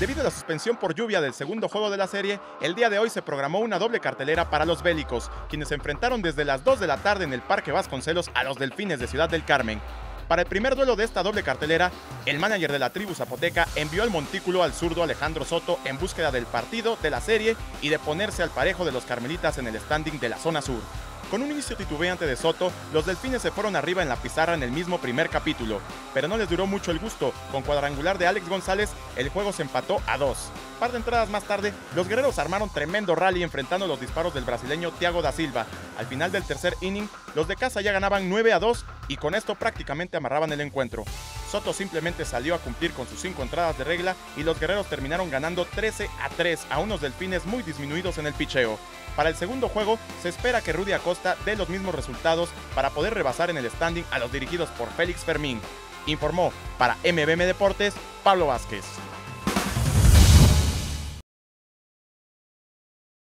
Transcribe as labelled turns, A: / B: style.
A: Debido a la suspensión por lluvia del segundo juego de la serie, el día de hoy se programó una doble cartelera para los bélicos, quienes se enfrentaron desde las 2 de la tarde en el Parque Vasconcelos a los Delfines de Ciudad del Carmen. Para el primer duelo de esta doble cartelera, el manager de la tribu zapoteca envió al montículo al zurdo Alejandro Soto en búsqueda del partido, de la serie y de ponerse al parejo de los carmelitas en el standing de la zona sur. Con un inicio titubeante de Soto, los delfines se fueron arriba en la pizarra en el mismo primer capítulo, pero no les duró mucho el gusto. Con cuadrangular de Alex González, el juego se empató a dos. Par de entradas más tarde, los guerreros armaron tremendo rally enfrentando los disparos del brasileño Thiago da Silva. Al final del tercer inning, los de casa ya ganaban 9 a 2 y con esto prácticamente amarraban el encuentro. Soto simplemente salió a cumplir con sus cinco entradas de regla y los guerreros terminaron ganando 13 a 3 a unos delfines muy disminuidos en el picheo. Para el segundo juego, se espera que Rudy Acosta dé los mismos resultados para poder rebasar en el standing a los dirigidos por Félix Fermín. Informó para MBM Deportes Pablo Vázquez.